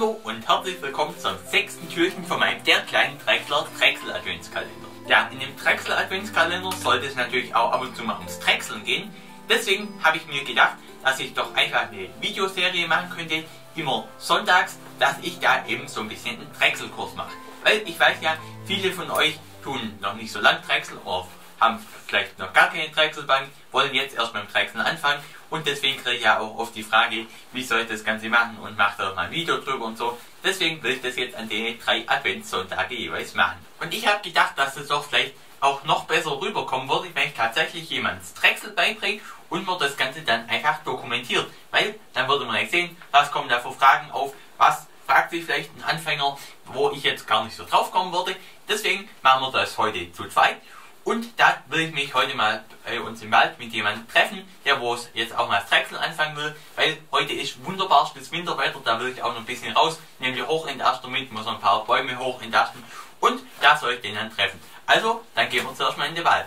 Hallo und herzlich willkommen zum sechsten Türchen von meinem Der kleinen Drechsler Drechsel Adventskalender. Ja, in dem Drechsel Adventskalender sollte es natürlich auch ab und zu mal ums Drechseln gehen. Deswegen habe ich mir gedacht, dass ich doch einfach eine Videoserie machen könnte, immer sonntags, dass ich da eben so ein bisschen einen Drechselkurs mache. Weil ich weiß ja, viele von euch tun noch nicht so lang Drechsel oder haben vielleicht noch gar keine Drechselbank, wollen jetzt erst beim Drechseln anfangen und deswegen kriege ich ja auch oft die Frage, wie soll ich das Ganze machen und mache da mal ein Video drüber und so. Deswegen will ich das jetzt an den drei Adventssonntage jeweils machen. Und ich habe gedacht, dass es doch vielleicht auch noch besser rüberkommen würde, wenn ich tatsächlich jemands Drechsel beibringe und man das Ganze dann einfach dokumentiert. Weil dann würde man sehen, was kommen da für Fragen auf, was fragt sich vielleicht ein Anfänger, wo ich jetzt gar nicht so drauf kommen würde. Deswegen machen wir das heute zu zweit und da will ich mich heute mal bei uns im Wald mit jemandem treffen, der wo es jetzt auch mal das Drechsel anfangen will, weil heute ist wunderbarstes Winterwetter, da will ich auch noch ein bisschen raus, nämlich hoch der mit, muss noch ein paar Bäume hoch in und da soll ich den dann treffen. Also, dann gehen wir zuerst mal in den Wald.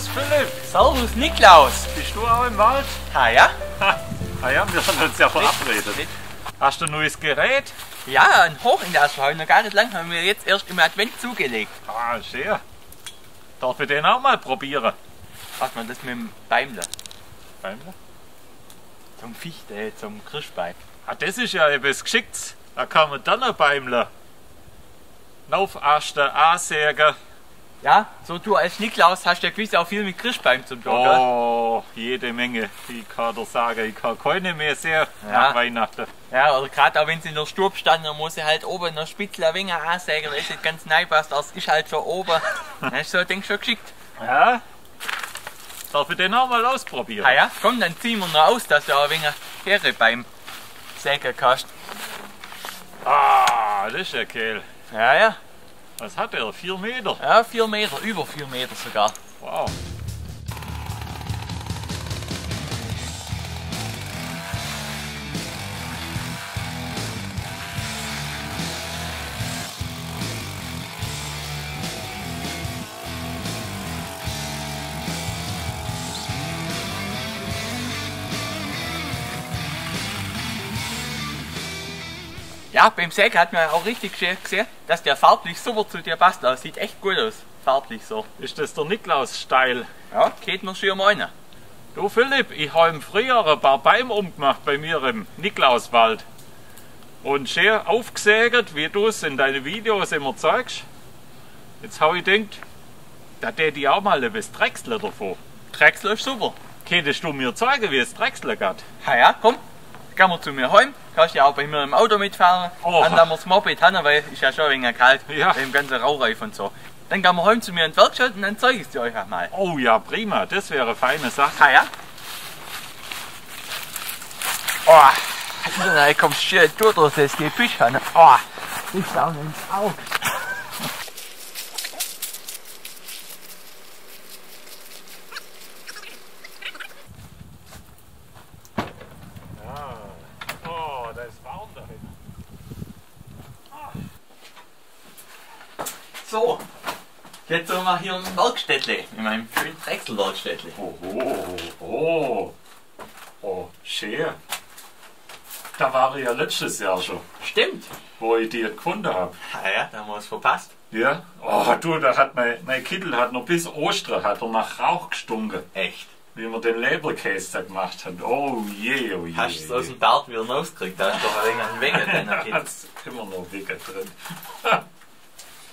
Servus Philipp. Servus Niklaus. Bist du auch im Wald? Ah ja? ah ja, wir haben uns ja verabredet. Hast du ein neues Gerät? Ja, ein ich noch gar nicht lange. Haben wir jetzt erst im Advent zugelegt. Ah, schön. Darf ich den auch mal probieren? Macht man das mit dem Beimler? Beimler? Zum Fichte, zum Kirschbein. Ah, das ist ja etwas Geschicktes. Da kann man dann ein Beimler. Laufasten, ansägen. Ja, so du als Niklaus hast ja gewiss auch viel mit Christbaum zum tun, Oh, jede Menge. Ich kann dir sagen, ich kann keine mehr sehr ja. nach Weihnachten. Ja, oder gerade auch wenn sie in der Stube standen, dann muss sie halt oben in der Spitze ein wenig ansägen, ist nicht ganz neipasst, das ist halt schon oben. Das ist so, denk schon geschickt. Ja. Darf ich den auch mal ausprobieren? Ah ja, komm, dann ziehen wir noch aus, dass du auch ein wenig Heere beim Sägen kannst. Ah, das ist ja Kehl. Ja, ja. Was hat er? Vier Meter? Ja, vier Meter, über vier Meter sogar. Wow. Ja, beim Sägen hat man auch richtig schön gesehen, dass der farblich super zu dir passt. Das sieht echt gut aus, farblich so. Ist das der Niklaus-Style? Ja, geht mir schon meinen. Du Philipp, ich habe im Frühjahr ein paar Bäume umgemacht bei mir im Niklauswald. Und schön aufgesägt, wie du es in deinen Videos immer zeigst. Jetzt habe ich gedacht, da täte ich auch mal etwas Drechsler davor. Drechsler ist super. Könntest du mir zeigen, wie es Drechsler geht? Ja, ja, komm, gehen wir zu mir heim. Kannst ja auch bei mir im Auto mitfahren. Oh. Dann wir das Moped haben, weil ist ja schon ein wenig kalt. Ja. Im ganzen Raureif und so. Dann gehen wir heim zu mir in die Werkstatt und dann zeige ich es dir euch einmal. Oh ja, prima. Das wäre eine feine Sache. Ah ja? Oh, da kommst du durch das Gebüsch. Oh, ich schau ins Auge. So, jetzt sind wir hier im Werkstättle, in meinem schönen Drechselwerkstättle. Oh, oh, oh. Oh, schön. Da war ich ja letztes Jahr schon, Stimmt. wo ich die gefunden habe. Ah ja, da haben wir es verpasst. Ja? Oh, du, da hat mein, mein Kittel hat noch bis Ostern hat er nach Rauch gestunken, Echt. wie wir den Leberkäse da gemacht haben. Oh je, oh je. Hast du es aus dem Bart wieder rausgekriegt? Da ist doch ein wenig ein Kind. Hat's immer noch Wicke drin.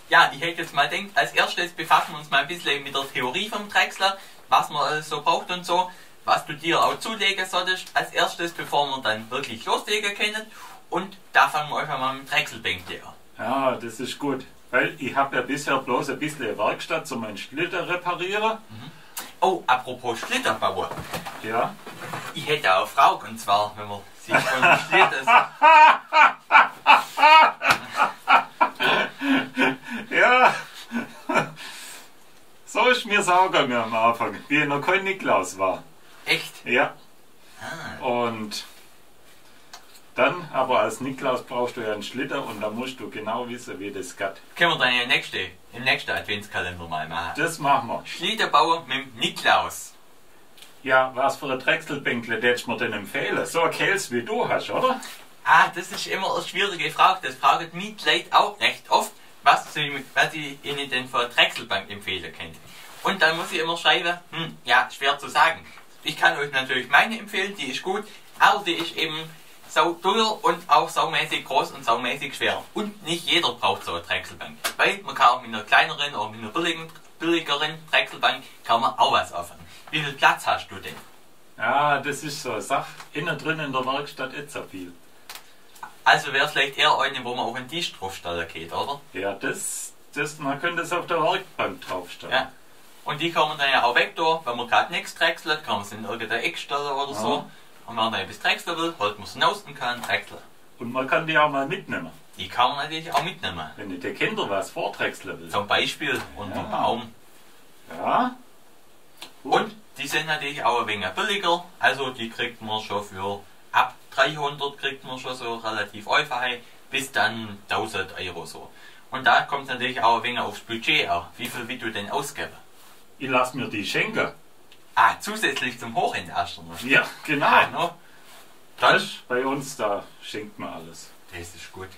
Ja, ich hätte jetzt mal gedacht, als erstes befassen wir uns mal ein bisschen mit der Theorie vom Drechsler, was man alles so braucht und so, was du dir auch zulegen solltest, als erstes, bevor wir dann wirklich loslegen können. Und da fangen wir einfach mal mit dem Drechselbänkle an. Ja, das ist gut. Weil ich habe ja bisher bloß ein bisschen Werkstatt zum meinen Schlitter reparieren. Oh, apropos Schlitterbauer. Ja. Ich hätte auch Frage, und zwar, wenn man sich von dem Schlitter... Ja. So ist mir saugegangen am Anfang, wie ich noch kein Niklaus war. Echt? Ja. Ah, Und dann, aber als Niklaus brauchst du ja einen Schlitter und da musst du genau wissen, wie das geht. können wir dann im nächsten, im nächsten Adventskalender mal machen. Das machen wir. Schlitterbauer mit Niklaus. Ja, was für ein Drechselbänkle hättest du mir denn empfehlen? So ein Käls wie du hast, oder? Ah, das ist immer eine schwierige Frage. Das fragen mich Leute auch recht oft, was, sie, was ich ihnen denn für eine Drechselbank empfehlen könnte. Und dann muss ich immer schreiben, hm, ja, schwer zu sagen. Ich kann euch natürlich meine empfehlen, die ist gut, aber die ist eben sau teuer und auch saumäßig groß und saumäßig schwer. Und nicht jeder braucht so eine Drechselbank. Weil man kann auch mit einer kleineren oder mit einer billigen, billigeren Drechselbank kann man auch was anfangen. Wie viel Platz hast du denn? Ja, das ist so eine Sache. Innen drin in der Werkstatt nicht so viel. Also wäre es vielleicht eher eine, wo man auf einen Tisch draufstellen geht, oder? Ja, das, das, man könnte es auf der Werkbank draufstellen. Ja. Und die kann man dann ja auch weg da, wenn man gerade nichts drechselt, kann man sie in irgendeine Eck stellen oder so. Ja. Und wenn man dann etwas drechseln will, holt man sie raus und kann drechseln. Und man kann die auch mal mitnehmen, Die kann man natürlich auch mitnehmen. wenn die den Kindern was vordrechseln will. Zum Beispiel unter dem Ja. Baum. Ja. Gut. Und die sind natürlich auch ein wenig billiger. Also die kriegt man schon für 300 kriegt man schon so relativ einfach bis dann 1000 Euro so. Und da kommt natürlich auch ein wenig aufs Budget an. Wie viel will du denn ausgeben? ich lass mir die schenken. Ah, zusätzlich zum Hochentersten. noch. Ja, genau. Ah, no. Dann, Das bei uns, da schenkt man alles. das ist gut.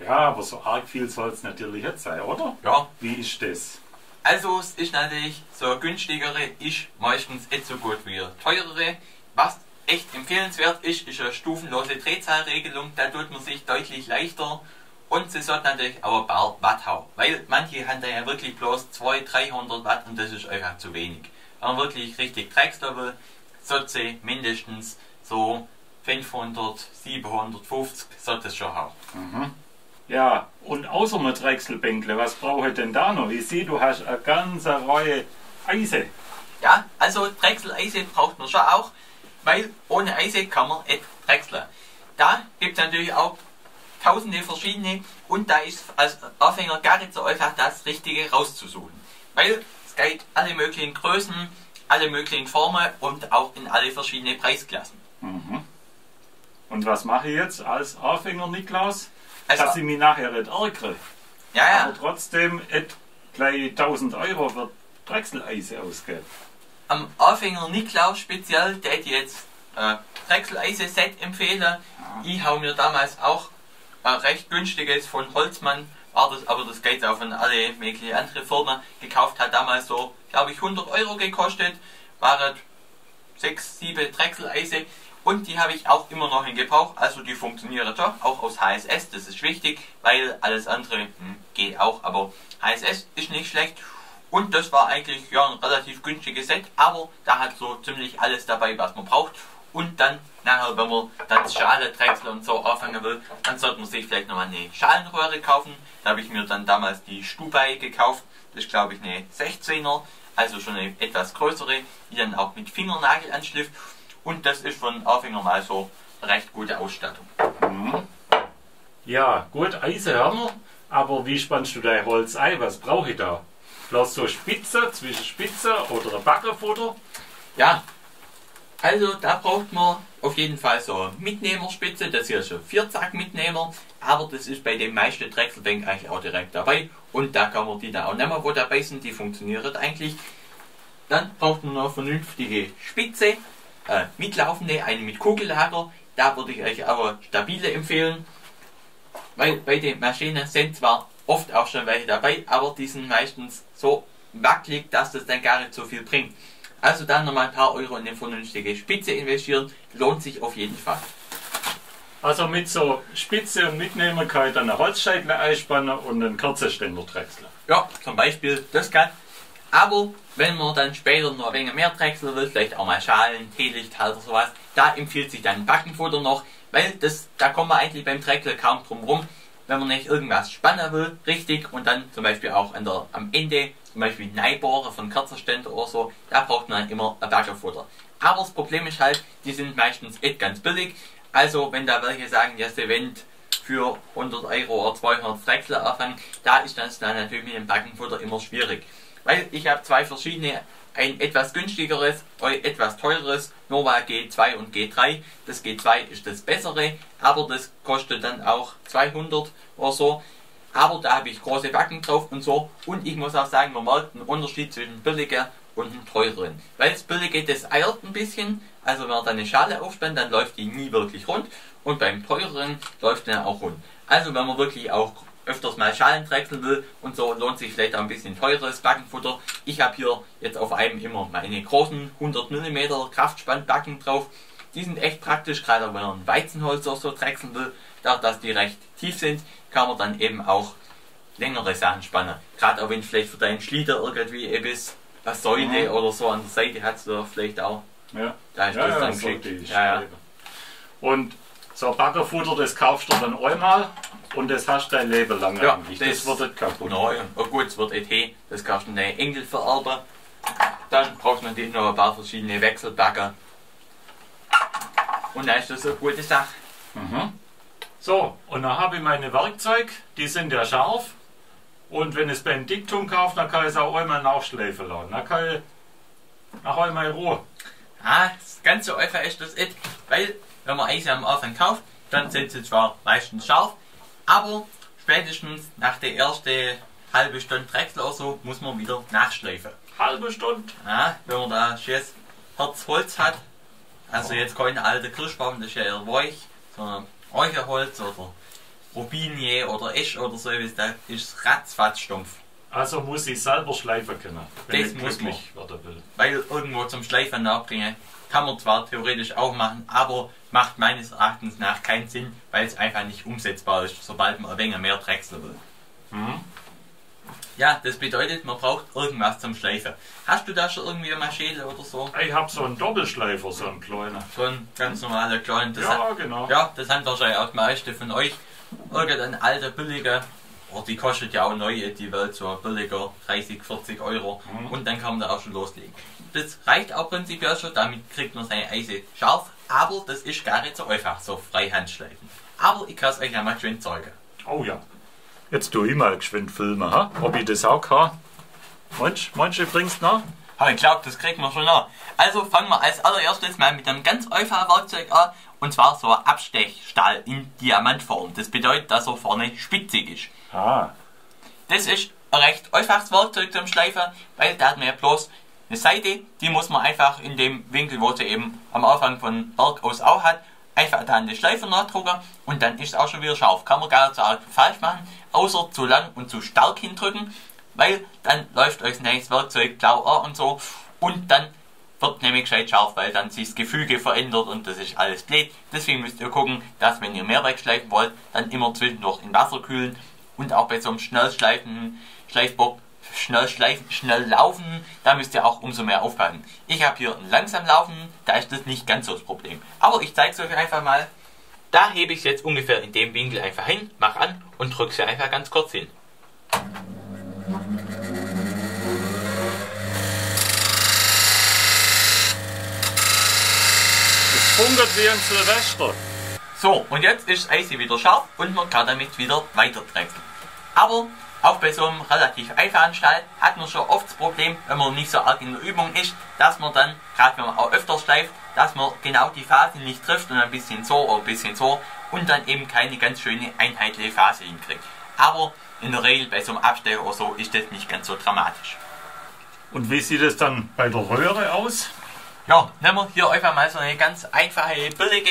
Ja, aber so arg viel soll es natürlich jetzt sein, oder? Ja, Wie ist das? also es ist natürlich so günstigere ist meistens nicht so gut wie teurere. Was echt empfehlenswert ist, ist eine stufenlose Drehzahlregelung. Da tut man sich deutlich leichter und sie sollte natürlich auch ein paar Watt haben. Weil manche haben da ja wirklich bloß 200, 300 Watt und das ist einfach zu wenig. Wenn man wirklich richtig drechseln will, sollte sie mindestens so 500, 750 sollte es schon haben. Ja, und außer mit Drechselbänkle, was brauche ich denn da noch? Ich sehe, du hast eine ganze Reihe Eise. Ja, also Drechseleise braucht man schon auch, weil ohne Eise kann man nicht drechseln. Da gibt es natürlich auch tausende verschiedene und da ist als Anfänger gar nicht so einfach das Richtige rauszusuchen. Weil es geht alle möglichen Größen, alle möglichen Formen und auch in alle verschiedenen Preisklassen. Und was mache ich jetzt als Anfänger, Niklaus? Also- Dass ich mich nachher nicht ärgere. Ja, ja, Aber trotzdem nicht gleich 1000 Euro für Drechseleise ausgeben. Am Anfänger Niklaus speziell, der hätte jetzt äh, Drechseleise-Set empfehlen. Ich habe mir damals auch ein recht günstiges von Holzmann, war das, aber das geht auch von alle möglichen andere Firmen, gekauft hat damals so, glaube ich, 100 Euro gekostet, waren 6, 7 Drechseleise und die habe ich auch immer noch in Gebrauch, also die funktionieren doch, auch aus HSS, das ist wichtig, weil alles andere hm, geht auch, aber HSS ist nicht schlecht und das war eigentlich ja ein relativ günstiges Set, aber da hat so ziemlich alles dabei, was man braucht. Und dann nachher, wenn man dann Schale, Drechsel und so anfangen will, dann sollte man sich vielleicht nochmal eine Schalenröhre kaufen. Da habe ich mir dann damals die Stubai gekauft. Das ist glaube ich eine 16er, also schon eine etwas größere, die dann auch mit Fingernagel anschlifft. Und das ist von Anfänger mal so recht gute Ausstattung. Ja, gut, Eise haben wir. Aber wie spannst du dein Holz ein? Was brauche ich da? Bloß so Spitze, zwischen Spitze oder ein Backerfutter? Ja, Also da braucht man auf jeden Fall so Mitnehmerspitze, das hier ist ein Vierzack-Mitnehmer, aber das ist bei den meisten Drechselbänken eigentlich auch direkt dabei und da kann man die da auch nehmen, wo dabei sind, die funktioniert eigentlich. Dann braucht man noch eine vernünftige Spitze, äh, mitlaufende, eine mit Kugellager, da würde ich euch aber stabile empfehlen, weil bei den Maschinen sind zwar oft auch schon welche dabei, aber die sind meistens so wackelig, dass das dann gar nicht so viel bringt. Also dann nochmal ein paar Euro in eine vernünftige Spitze investieren, lohnt sich auf jeden Fall. Also mit so Spitze und Mitnehmerkeit eine Holzscheitel einspannen und einen Kerzenständer drechseln. Ja, zum Beispiel, das kann. Aber wenn man dann später noch ein wenig mehr drechseln will, vielleicht auch mal Schalen, Teelichthalter, sowas, da empfiehlt sich dann Backenfutter noch, weil das, da kommt man eigentlich beim Drechseln kaum drum rum, wenn man nicht irgendwas spannen will, richtig, und dann zum Beispiel auch an der, am Ende, zum Beispiel Neibohrer von Kerzenständer oder so, da braucht man immer ein Backenfutter. Aber das Problem ist halt, die sind meistens nicht ganz billig, also wenn da welche sagen, ja, sie wollen für 100 Euro oder 200 Drechsler anfangen, da ist das dann natürlich mit dem Backenfutter immer schwierig. Weil ich habe zwei verschiedene, ein etwas günstigeres, etwas teureres, Nova G2 und G3. Das G2 ist das bessere, aber das kostet dann auch 200 oder so. Aber da habe ich große Backen drauf und so. Und ich muss auch sagen, man merkt einen Unterschied zwischen billiger und einem teureren. Weil das billige, das eiert ein bisschen. Also wenn man da eine Schale aufspannt, dann läuft die nie wirklich rund. Und beim teureren läuft der auch rund. Also wenn man wirklich auch öfters mal Schalen drechseln will und so lohnt sich vielleicht auch ein bisschen teures Backenfutter. Ich habe hier jetzt auf einem immer meine großen 100 mm Kraftspannbacken drauf. Die sind echt praktisch, gerade wenn man Weizenholz oder so drechseln will. Dadurch, dass die recht tief sind, kann man dann eben auch längere Sachen spannen. Gerade auch wenn vielleicht für deinen Schlieder irgendwie etwas eine Säule Mhm. oder so an der Seite hast du vielleicht auch. Ja. Da ist Ja, das ja, dann so geschickt. Ja, ja. Und so ein Backerfutter, das kaufst du dann einmal und das hast du dein Leben lang Ja, eigentlich. das- Das, wird nicht kaputt. Nein, oh gut, es wird ET, das kannst du deinen Enkel vererben. Dann brauchst du natürlich noch ein paar verschiedene Wechselbacker. Und dann ist das eine gute Sache. Mhm. So, und dann habe ich meine Werkzeuge, die sind ja scharf. Und wenn ich es beim Diktum kaufe, dann kann ich es auch einmal nachschleifen lassen. Dann kann ich nach einmal in Ruhe. Ah, das ganz so einfach ist das nicht, weil wenn man Eis am Anfang kauft, dann sind sie zwar meistens scharf, aber spätestens nach der ersten halbe Stunde Drechsel oder so muss man wieder nachschleifen. Halbe Stunde. Ah, wenn man da schönes Herzholz hat, also jetzt kein alter Kirschbaum, das ist ja eher weich, sondern Räucherholz oder Robinie oder Esch oder so, das ist ratzfatz stumpf. Also muss ich selber schleifen können, wenn Das ich muss werden will. Weil irgendwo zum Schleifen nachbringen kann man zwar theoretisch auch machen, aber macht meines Erachtens nach keinen Sinn, weil es einfach nicht umsetzbar ist, sobald man ein wenig mehr Drechsel will. Mhm. Ja, das bedeutet, man braucht irgendwas zum Schleifen. Hast du da schon irgendwie eine Maschine oder so? Ich habe so einen Doppelschleifer, so einen kleinen. So ein ganz normaler kleinen, das hat, Ja, genau. Ja, das haben wahrscheinlich auch die meisten von euch. Irgendein alter, billiger, oh, die kostet ja auch neu, die Welt so billiger, 30, 40 Euro. Mhm. Und dann kann man da auch schon loslegen. Das reicht auch prinzipiell schon, damit kriegt man seine Eise scharf, aber das ist gar nicht so einfach, so freihand schleifen. Aber ich kann es euch ja mal schön zeigen. Oh ja. Jetzt tu ich mal geschwind filmen, ha? ob ich das auch kann. Meinst meinst du, ich bring's nach? Aber ich glaube, das kriegt man schon noch. Also fangen wir als allererstes mal mit einem ganz einfachen Werkzeug an. Und zwar so ein Abstechstahl in Diamantform. Das bedeutet, dass er vorne spitzig ist. Ah, Das ist ein recht einfaches Werkzeug zum Schleifen, weil da hat man ja bloß eine Seite, die muss man einfach in dem Winkel, wo sie eben am Anfang von Berg aus auch hat, einfach da an die Schleife nachdrucken und dann ist es auch schon wieder scharf. Kann man gar nicht so arg falsch machen, außer zu lang und zu stark hindrücken, weil dann läuft euch das Werkzeug blau an und so und dann wird nämlich gescheit scharf, weil dann sich das Gefüge verändert und das ist alles blöd. Deswegen müsst ihr gucken, dass wenn ihr mehr wegschleifen wollt, dann immer zwischendurch in Wasser kühlen und auch bei so einem schnell schleifenden Schleifbock schnell schleifen, schnell laufen, da müsst ihr auch umso mehr aufpassen. Ich habe hier einen langsam laufen, da ist das nicht ganz so das Problem. Aber ich zeige es euch einfach mal. Da hebe ich es jetzt ungefähr in dem Winkel einfach hin, mach an und drücke sie einfach ganz kurz hin. es funkert wie ein Silvester. So, und jetzt ist das Eis wieder scharf und man kann damit wieder weiter drechseln. Aber auch bei so einem relativ einfachen Stall hat man schon oft das Problem, wenn man nicht so arg in der Übung ist, dass man dann, gerade wenn man auch öfter schleift, dass man genau die Phase nicht trifft und ein bisschen so oder ein bisschen so und dann eben keine ganz schöne einheitliche Phase hinkriegt. Aber in der Regel bei so einem Abstecher oder so ist das nicht ganz so dramatisch. Und wie sieht es dann bei der Röhre aus? Ja, nehmen wir hier einfach mal so eine ganz einfache, billige,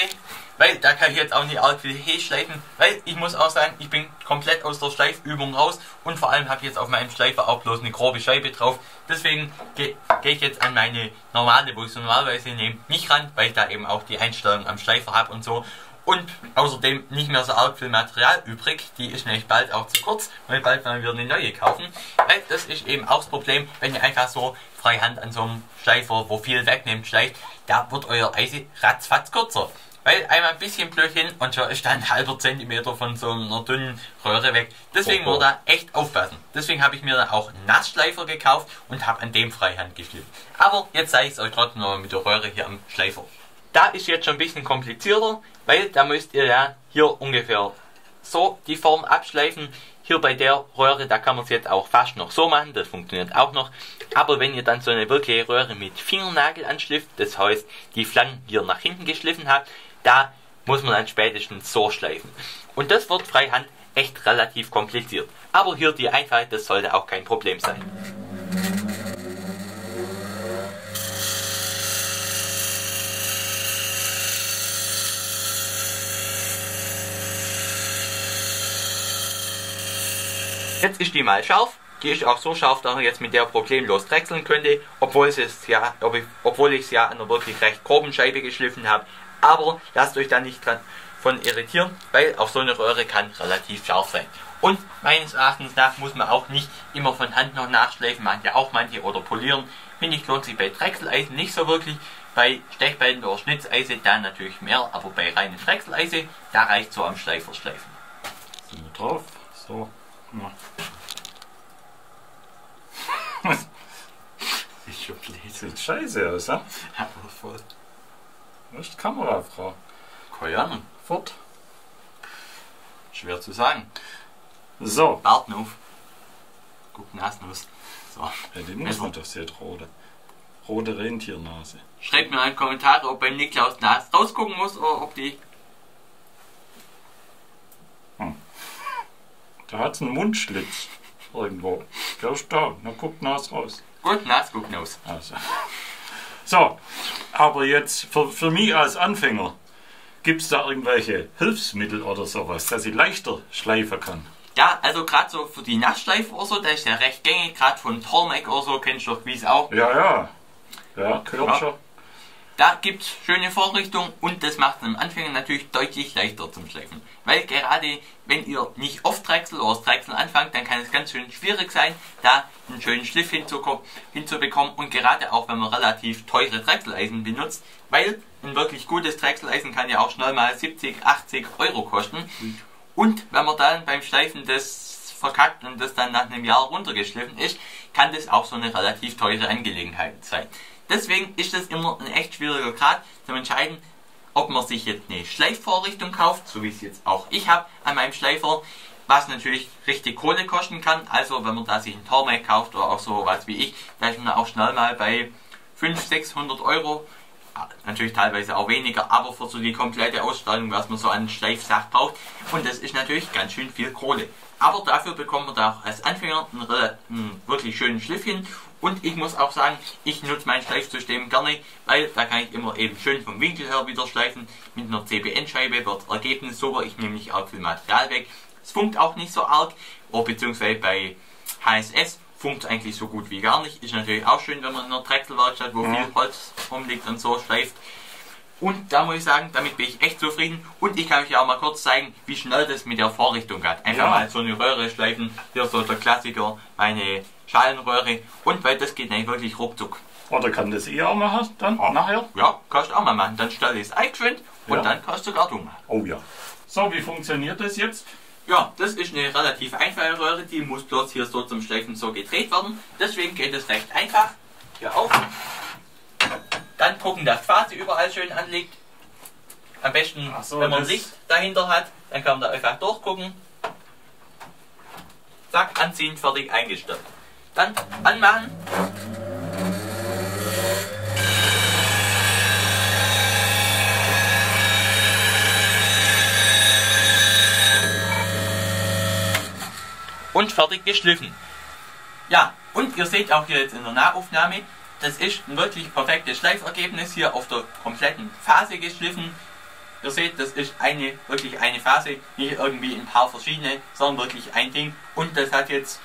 weil da kann ich jetzt auch nicht arg viel He schleifen, weil ich muss auch sagen, ich bin komplett aus der Schleifübung raus und vor allem habe ich jetzt auf meinem Schleifer auch bloß eine grobe Scheibe drauf. Deswegen gehe geh ich jetzt an meine normale, wo ich so normalerweise nehme, nicht ran, weil ich da eben auch die Einstellung am Schleifer habe und so. Und außerdem nicht mehr so arg viel Material übrig. Die ist nämlich bald auch zu kurz, weil bald werden wir eine neue kaufen. Weil das ist eben auch das Problem, wenn ihr einfach so freihand an so einem Schleifer, wo viel wegnimmt, schleicht, da wird euer Eise ratzfatz kürzer. Weil einmal ein bisschen blöd hin und schon ist da ein halber Zentimeter von so einer dünnen Röhre weg. Deswegen muss da echt aufpassen. Deswegen habe ich mir dann auch Nassschleifer gekauft und habe an dem Freihand geschliffen. Aber jetzt zeige ich es euch trotzdem noch mit der Röhre hier am Schleifer. Da ist jetzt schon ein bisschen komplizierter, weil da müsst ihr ja hier ungefähr so die Form abschleifen. Hier bei der Röhre, da kann man es jetzt auch fast noch so machen, das funktioniert auch noch. Aber wenn ihr dann so eine wirkliche Röhre mit Fingernagel anschlifft, das heißt die Flanken hier nach hinten geschliffen habt, da muss man dann spätestens so schleifen. Und das wird freihand echt relativ kompliziert. Aber hier die Einfachheit, das sollte auch kein Problem sein. Jetzt ist die mal scharf. Die ist auch so scharf, dass er jetzt mit der problemlos drechseln könnte, obwohl, es ja, obwohl ich es ja an einer wirklich recht groben Scheibe geschliffen habe. Aber lasst euch da nicht dran von irritieren, weil auch so eine Röhre kann relativ scharf sein. Und meines Erachtens nach muss man auch nicht immer von Hand noch nachschleifen, manche auch manche oder polieren. Finde ich lohnt sich bei Drechseleisen nicht so wirklich. Bei Stechbeinen oder Schnitzeise dann natürlich mehr, aber bei reinen Drechseleise, da reicht so am Schleifer schleifen. So drauf, so. Ja. Blöd. Sieht scheiße aus, ja? Aber voll. Die Kamerafrau? Keine Ahnung. Fort. Schwer zu sagen. So. Warten auf. Guck Nasennuss. So. Ja, die muss man doch sehen, rote. Rote Rentiernase. Schreibt mir in die Kommentare, ob beim Niklaus Nas rausgucken muss oder ob die. Da hat einen Mundschlitz. Irgendwo. Der ist da. Da guckt Nas raus. Gut, Nas gucken aus. Also. So, aber jetzt für, für mich als Anfänger, gibt es da irgendwelche Hilfsmittel oder sowas, dass ich leichter schleifen kann? Ja, also gerade so für die Nassschleife oder so, der ist ja recht gängig, gerade von Tormek oder so, kennst du doch wie auch. Ja, ja. Ja, Körbscher. Da gibt es schöne Vorrichtungen und das macht es am Anfang natürlich deutlich leichter zum Schleifen. Weil gerade wenn ihr nicht oft Drechsel oder Drechsel anfangt, dann kann es ganz schön schwierig sein, da einen schönen Schliff hinzubekommen und gerade auch wenn man relativ teure Drechseleisen benutzt, weil ein wirklich gutes Drechseleisen kann ja auch schnell mal 70, 80 Euro kosten. Und wenn man dann beim Schleifen das verkackt und das dann nach einem Jahr runtergeschliffen ist, kann das auch so eine relativ teure Angelegenheit sein. Deswegen ist es immer ein echt schwieriger Grad zu entscheiden, ob man sich jetzt eine Schleifvorrichtung kauft, so wie es jetzt auch ich habe an meinem Schleifer, was natürlich richtig Kohle kosten kann. Also wenn man da sich ein Tormek kauft oder auch so was wie ich, da ist man auch schnell mal bei 500, 600 Euro. Natürlich teilweise auch weniger, aber für so die komplette Ausstattung, was man so an Schleifsach braucht. Und das ist natürlich ganz schön viel Kohle. Aber dafür bekommt man da auch als Anfänger einen, einen wirklich schönen Schliff hin und ich muss auch sagen, ich nutze mein Schleifsystem gerne, weil da kann ich immer eben schön vom Winkel her wieder schleifen. Mit einer CBN-Scheibe wird das Ergebnis super, ich nehme nicht arg viel Material weg. Es funkt auch nicht so arg, oder beziehungsweise bei HSS funkt es eigentlich so gut wie gar nicht. Ist natürlich auch schön, wenn man in einer Drechselwerkstatt, wo ja. viel Holz rumliegt und so schleift. Und da muss ich sagen, damit bin ich echt zufrieden. Und ich kann euch ja auch mal kurz zeigen, wie schnell das mit der Vorrichtung geht. Einfach ja. mal so eine Röhre schleifen. Hier so der Klassiker, meine Schalenröhre. Und weil das geht nämlich wirklich ruckzuck. Oder kann das ihr auch machen dann ja. nachher? Ja, kannst du auch mal machen. Dann stelle ich es eingeschwind und ja. dann kannst du tun machen. Oh ja. So, wie funktioniert das jetzt? Ja, das ist eine relativ einfache Röhre, die muss bloß hier so zum Schleifen so gedreht werden. Deswegen geht es recht einfach. Hier auf. Dann gucken, dass Phase überall schön anliegt. Am besten, so, wenn man Licht dahinter hat, dann kann man da einfach durchgucken. zack, anziehen, fertig, eingestellt. Dann anmachen. Und fertig geschliffen. Ja, und ihr seht auch hier jetzt in der Nahaufnahme, das ist ein wirklich perfektes Schleifergebnis hier auf der kompletten Phase geschliffen. Ihr seht, das ist eine, wirklich eine Phase, nicht irgendwie ein paar verschiedene, sondern wirklich ein Ding. Und das hat jetzt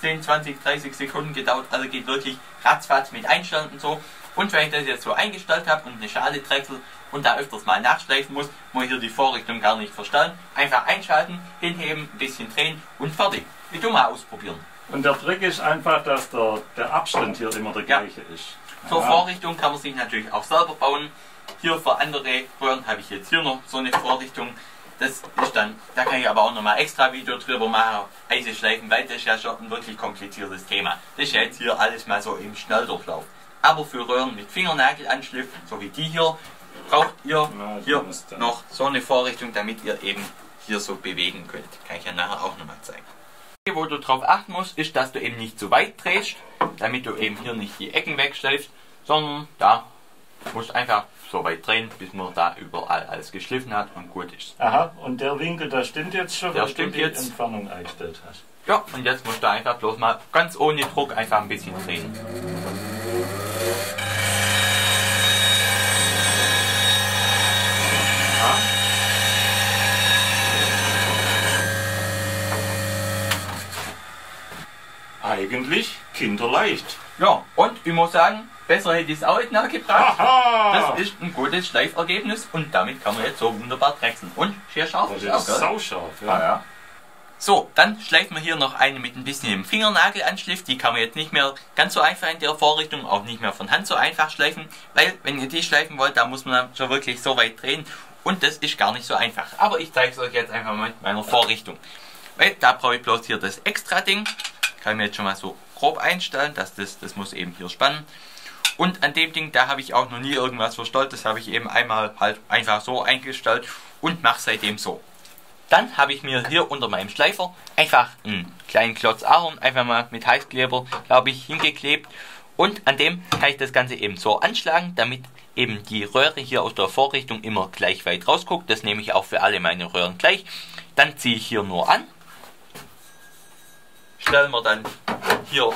10, 20, 30 Sekunden gedauert, also geht wirklich ratzfatz mit Einstellen und so. Und wenn ich das jetzt so eingestellt habe und eine Schale drechsel und da öfters mal nachschleifen muss, muss ich hier die Vorrichtung gar nicht verstellen. Einfach einschalten, hinheben, ein bisschen drehen und fertig. Wie du mal ausprobieren. Und der Trick ist einfach, dass der, der Abstand hier immer der Ja. gleiche ist. Zur Ja. Vorrichtung kann man sich natürlich auch selber bauen. Hier für andere Röhren habe ich jetzt hier noch so eine Vorrichtung. Das ist dann, da kann ich aber auch nochmal extra Video drüber machen, Eise schleifen, weil das ist ja schon ein wirklich kompliziertes Thema. Das ist ja jetzt hier alles mal so im Schnelldurchlauf. Aber für Röhren mit Fingernagelanschliff, so wie die hier, braucht ihr Na, hier noch so eine Vorrichtung, damit ihr eben hier so bewegen könnt. Kann ich ja nachher auch nochmal zeigen. Wo du drauf achten musst, ist, dass du eben nicht zu weit drehst, damit du eben hier nicht die Ecken wegschleifst, sondern da musst einfach so weit drehen, bis man da überall alles geschliffen hat und gut ist. Aha, und der Winkel, der stimmt jetzt schon, Der stimmt du die jetzt. Entfernung eingestellt hast. Ja, und jetzt musst du einfach bloß mal ganz ohne Druck einfach ein bisschen drehen. Eigentlich kinderleicht. Ja, und ich muss sagen, besser hätte ich es auch nicht nachgebracht. Aha! Das ist ein gutes Schleifergebnis und damit kann man jetzt so wunderbar drechseln. Und sehr scharf das ist auch, gell? sauscharf, ja. Ah, ja. So, dann schleifen wir hier noch eine mit ein bisschen Fingernagelanschliff. Die kann man jetzt nicht mehr ganz so einfach in der Vorrichtung, auch nicht mehr von Hand so einfach schleifen, weil wenn ihr die schleifen wollt, da muss man dann schon wirklich so weit drehen und das ist gar nicht so einfach. Aber ich zeige es euch jetzt einfach mal mit meiner Vorrichtung. Weil da brauche ich bloß hier das extra Ding. Kann ich mir jetzt schon mal so grob einstellen, dass das, das muss eben hier spannen. Und an dem Ding, da habe ich auch noch nie irgendwas verstellt. Das habe ich eben einmal halt einfach so eingestellt und mache seitdem so. Dann habe ich mir hier unter meinem Schleifer einfach einen kleinen Klotz Ahorn einfach mal mit Heißkleber, glaube ich, hingeklebt. Und an dem kann ich das Ganze eben so anschlagen, damit eben die Röhre hier aus der Vorrichtung immer gleich weit rausguckt. Das nehme ich auch für alle meine Röhren gleich. Dann ziehe ich hier nur an. Stellen wir dann hier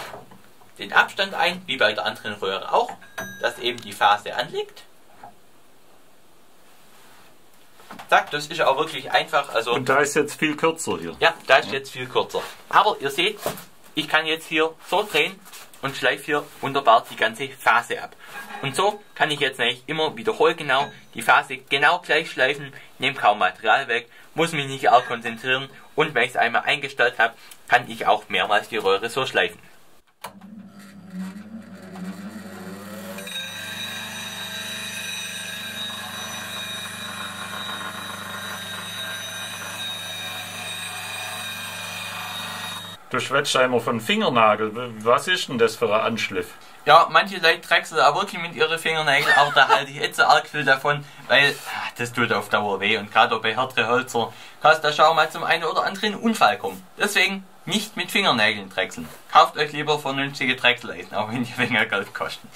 den Abstand ein, wie bei der anderen Röhre auch, dass eben die Phase anliegt. Zack, das ist auch wirklich einfach. Also Und da ist jetzt viel kürzer hier. ja, da ist jetzt viel kürzer. Aber ihr seht, ich kann jetzt hier so drehen und schleife hier wunderbar die ganze Phase ab. Und so kann ich jetzt eigentlich immer wiederholen genau die Phase genau gleich schleifen, nehme kaum Material weg, muss mich nicht arg konzentrieren und wenn ich es einmal eingestellt habe, kann ich auch mehrmals die Röhre so schleifen. Du schwätzt einmal von Fingernagel. Was ist denn das für ein Anschliff? Ja, manche Leute drechseln auch wirklich mit ihren Fingernägeln, aber da halte ich jetzt so arg viel davon, weil ah, das tut auf Dauer weh und gerade bei härtere Hölzer kann es da schon mal zum einen oder anderen Unfall kommen. Deswegen nicht mit Fingernägeln drechseln. Kauft euch lieber vernünftige Drechseleisen, auch wenn die weniger Geld kosten.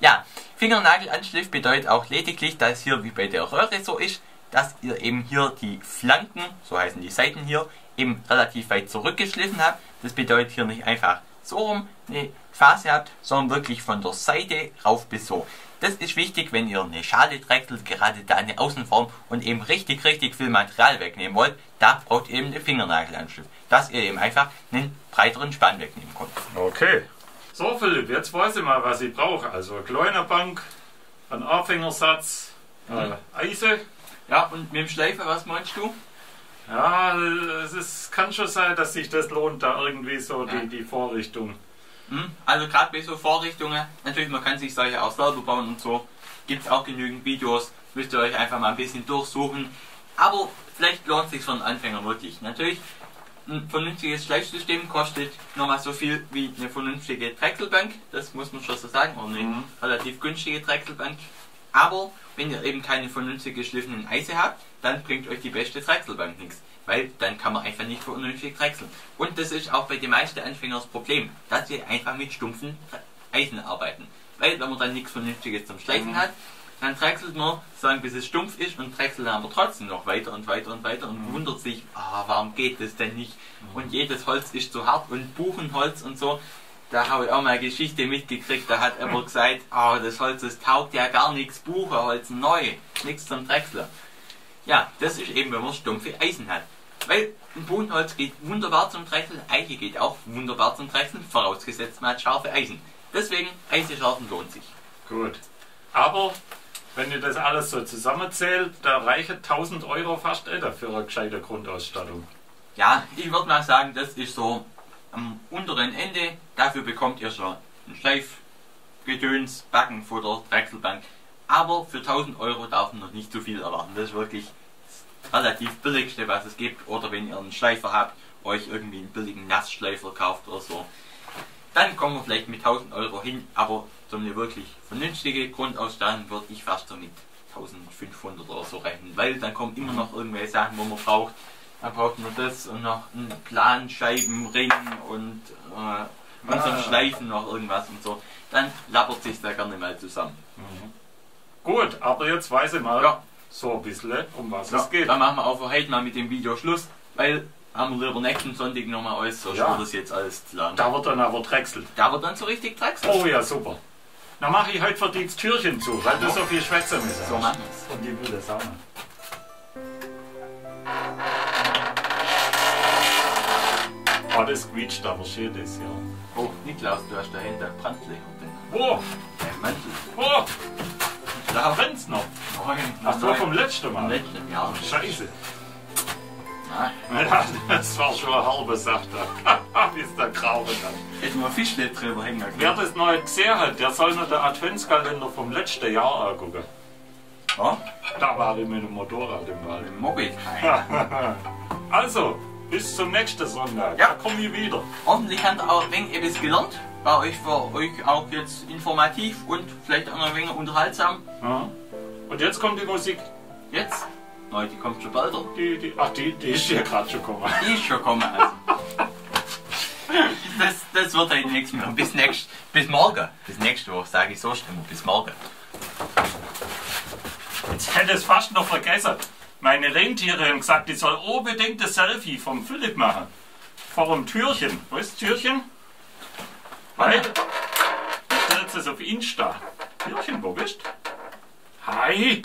Ja, Fingernagelanschliff bedeutet auch lediglich, dass hier wie bei der Röhre so ist, dass ihr eben hier die Flanken, so heißen die Seiten hier, eben relativ weit zurückgeschliffen habt. Das bedeutet hier nicht einfach so rum eine Phase habt, sondern wirklich von der Seite rauf bis so. Das ist wichtig, wenn ihr eine Schale drechselt, gerade da eine Außenform und eben richtig, richtig viel Material wegnehmen wollt, da braucht ihr eben den Fingernagelanschliff, dass ihr eben einfach einen breiteren Spann wegnehmen könnt. Okay. So Philipp, jetzt weiß ich mal, was ich brauche. Also eine kleine Bank, ein Anfängersatz, äh, Eise. Ja, und mit dem Schleifer, was meinst du? Ja, es ist, kann schon sein, dass sich das lohnt, da irgendwie so Ja. die, die Vorrichtung. Hm? Also gerade bei so Vorrichtungen, natürlich man kann sich solche auch selber bauen und so, gibt es auch genügend Videos, müsst ihr euch einfach mal ein bisschen durchsuchen. Aber vielleicht lohnt sich für einen Anfänger wirklich. Natürlich, ein vernünftiges Schleifsystem kostet nochmal so viel wie eine vernünftige Drechselbank, das muss man schon so sagen, oder eine Mhm. relativ günstige Drechselbank. Aber wenn ihr eben keine vernünftig geschliffenen Eise habt, dann bringt euch die beste Drechselbank nichts. Weil dann kann man einfach nicht vernünftig drechseln. Und das ist auch bei den meisten Anfängern das Problem, dass sie einfach mit stumpfen Eisen arbeiten. Weil wenn man dann nichts Vernünftiges zum Schleifen hat, dann drechselt man, sagen bis es stumpf ist und drechselt dann aber trotzdem noch weiter und weiter und weiter und wundert sich, ah, warum geht das denn nicht? Und jedes Holz ist zu hart und Buchenholz und so. Da habe ich auch mal eine Geschichte mitgekriegt, da hat er gesagt, ah, das Holz, das taugt ja gar nichts, Buchenholz neu, nichts zum Drechseln. Ja, das ist eben, wenn man stumpfe Eisen hat. Weil ein Buchenholz geht wunderbar zum Drechseln, Eiche geht auch wunderbar zum Drechseln, vorausgesetzt man hat scharfe Eisen. Deswegen, Eisenscharfen lohnt sich. Gut. Aber wenn ihr das alles so zusammenzählt, da reichen 1000 Euro fast etwa für eine gescheite Grundausstattung. Ja, ich würde mal sagen, das ist so am unteren Ende. Dafür bekommt ihr schon ein Schleifgedöns, Backenfutter, Drechselbank. Aber für 1000 Euro darf man noch nicht zu viel erwarten. Das ist wirklich das relativ billigste, was es gibt. Oder wenn ihr einen Schleifer habt, euch irgendwie einen billigen Nassschleifer kauft oder so. Dann kommen wir vielleicht mit 1000 Euro hin, aber so eine wirklich vernünftige Grundausstattung würde ich fast so mit 1500 oder so rechnen, weil dann kommen immer noch irgendwelche Sachen, wo man braucht. Dann braucht man das und noch einen Planscheibenring und, äh, und zum Ah. Schleifen noch irgendwas und so. Dann lappert sich da gerne mal zusammen. Gut, aber jetzt weiß ich mal Ja. so ein bisschen, um was Ja, es geht. Dann machen wir auch für heute mal mit dem Video Schluss, weil haben wir lieber nächsten Sonntag nochmal alles, so Ja. ja. das jetzt alles zu lernen. Da wird dann aber drechselt. Da wird dann so richtig Drechsel. Oh ja, super. Dann mache ich heute für die das Türchen zu, weil du so viel schwätzen müssen. So machen wir's. Und die wilde Sache. Oh, das quietscht aber schön das ja. Oh, Niklaus, du hast da hinten Brandlöcher drin. Oh, Dein Mantel. oh, Da brennt's noch. Nein, Ach so, vom letzten Mal. letzten Jahr. Scheiße. Nein. Ja, das war schon eine halbe Sache da. Bis der Graue dann. Hätten wir Fischle drüber hängen Wer können. das noch nicht gesehen hat, der soll noch den Adventskalender vom letzten Jahr angucken. Ja, Da war ich mit dem Motorrad im Wald. im Moped. Also, bis zum nächsten Sonntag. Ja. Da komme ich wieder. Hoffentlich habt ihr auch ein wenig etwas gelernt. War euch für euch auch jetzt informativ und vielleicht auch noch ein wenig unterhaltsam. Ja. Und jetzt kommt die Musik. Jetzt, neu, die kommt schon bald. Die, die, ach, die, die ist hier gerade schon gekommen. Die ist schon gekommen. Also. Das, das wird heute nichts mehr. Bis, nächst, bis morgen. Bis nächste Woche sage ich so stimmt. Bis morgen. Jetzt hätte es fast noch vergessen. Meine Rentiere haben gesagt, ich soll unbedingt das Selfie vom Philipp machen. Vor dem Türchen. Wo ist das Türchen? Weil, stellt es auf Insta. Türchen, wo bist du? Hi!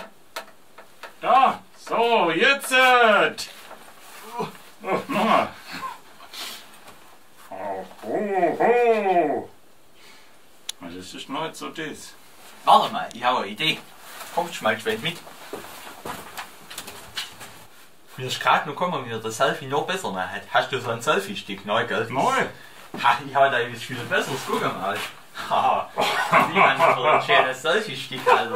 Da! So, jetzt! Oh, oh, nochmal. Oh, ho, ho. Das ist noch nicht so das. Warte mal, ich habe eine Idee. Kommt schon mal geschwind mit. Mir ist gerade noch gekommen, wie er das Selfie noch besser macht. Hast du so ein Selfie-Stick neu, gell? Neu! Ha, ich habe da etwas viel Besseres. Guck mal. Haha. Niemand hat so ein schönes Selfie-Stick, also.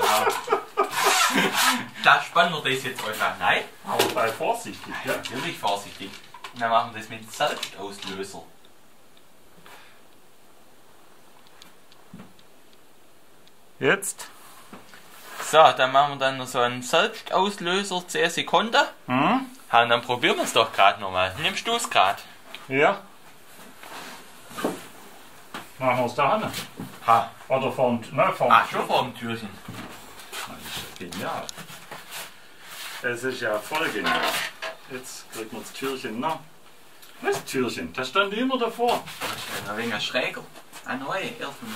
Da spannen wir das jetzt einfach rein. Aber sei vorsichtig, ja. Natürlich vorsichtig. Und dann machen wir das mit Selbstauslöser. Jetzt? So, dann machen wir dann noch so einen Selbstauslöser 10 Sekunden. Hm? Ha, und dann probieren wir es doch gerade nochmal. Nimmst du es gerade? Ja. Machen wir es da hin. Ha. Oder vom, ne, vom Ach, schon vor dem Türchen. Genial. Es ist ja voll genial. Jetzt kriegt man das Türchen noch. Das Türchen, das stand immer davor. Das ist ein wenig schräger. Ein neuer, erstmal.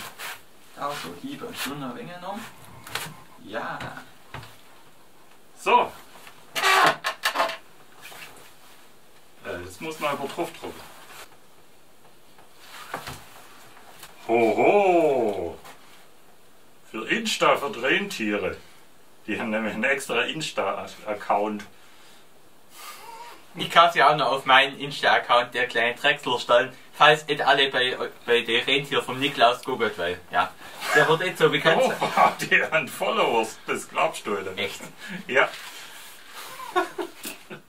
Da so Hiebe und schon ein wenig noch. Ja. So. Äh, jetzt muss man aber drauf drücken. Hoho! Für Insta für Rentiere. Die haben nämlich einen extra Insta-Account. Ich kann es ja auch noch auf meinen Insta-Account der kleinen Drechsler stellen, falls nicht alle bei, bei den Rentier vom Niklaus gucken, weil, ja, der wird nicht so bekannt Oh, sein. die haben Followers, das glaubst du nicht. Echt. Ja.